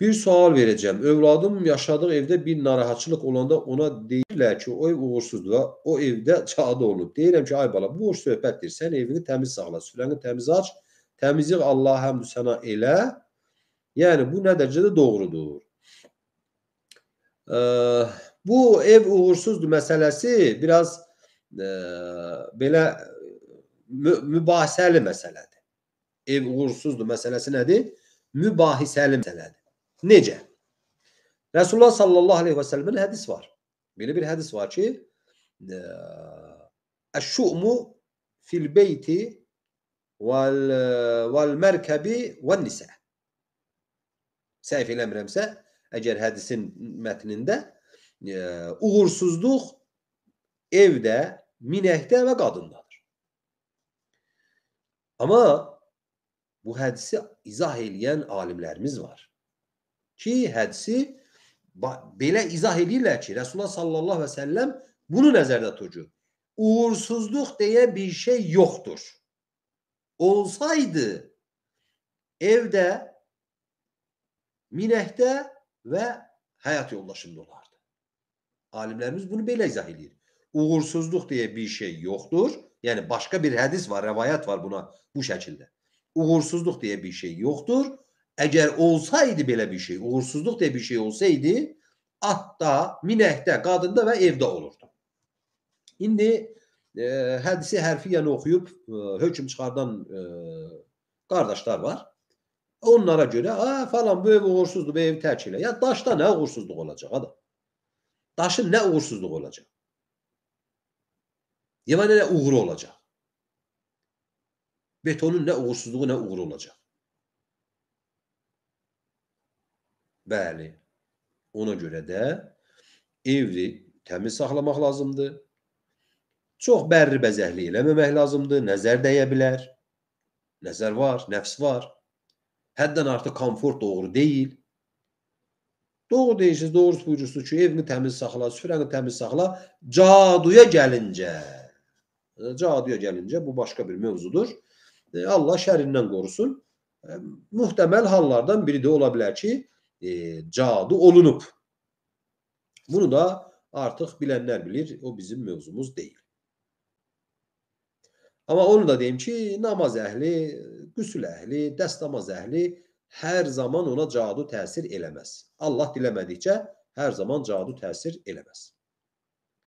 Bir sual vereceğim. Övladım yaşadığı evde bir narahatçılık olanda ona deyirlər ki, o ev uğursuzdur. O evdə cadı olub. Deyirəm ki, ay bala, bu boş söhbətdir. Sən evini təmiz saxla, süfrəni təmiz aç, təmizlik Allah həmdü sənə elə. Yəni bu nə dərəcədə doğrudur. Ee, bu ev uğursuzdur məsələsi biraz e, belə mü mübahisəli məsələdir. Ev uğursuzdur məsələsi nədir? Mübahisəli məsələdir. Necə? Resulullah sallallahu aleyhi və səlləmin hədis var. Belə bir hədis var ki, Əş-şu'mu fil beyti vel vel merkebi vel nisa. Səhv eləmirəmsə, əgər hədisin mətnində e, uğursuzluq evdə, minəkdə və qadındadır. Amma bu hədisi izah eləyən alimlərimiz var ki, hədisi belə izah edirlər ki, Resulullah sallallahu əleyhi və səlləm bunu nəzərdə tutur. Uğursuzluq deyə bir şey yoxdur. Olsaydı evdə, minəkdə və həyat yoldaşında olardı. Alimlərimiz bunu belə izah edir. Uğursuzluq deyə bir şey yoxdur. Yəni başqa bir hədis var, rəvayət var buna bu şəkildə. Uğursuzluq deyə bir şey yoxdur. Eğer olsaydı böyle bir şey, uğursuzluk diye bir şey olsaydı atda, minəkdə, qadında və evdə olurdu. İndi e, hədisi hərfiyyən oxuyub e, hökm çıxardan e, qardaşlar var. Onlara görə, a falan bu ev uğursuzdur, bu evi tərk elə. Ya daşda nə uğursuzluq olacaq adam? Daşın nə uğursuzluq olacaq? Yəni nə uğuru olacaq? Betonun nə uğursuzluğu, nə uğuru olacaq? Bəli. Ona görə də evi təmiz saxlamaq lazımdır. Çox bərri bəzəkli eləməmək lazımdır. Nəzər dəyə bilər. Nəzər var, nəfs var. Həddən artıq komfort doğru deyil. Doğru deyirsiniz, doğrusu buyurursunuz ki, evini təmiz saxla, süfrəni təmiz saxla. Caduya gəlincə, caduya gəlincə bu başqa bir mövzudur. E, Allah şərindən qorusun. E, muhtemel hallardan biri də ola bilər ki, e, cadu olunup. Bunu da artık bilenler bilir. O bizim mevzumuz değil. Ama onu da diyeyim ki namaz ehli, güsül ehli, dest namaz ehli her zaman ona cadu təsir eləməz. Allah diləmədikcə hər zaman cadu təsir eləməz.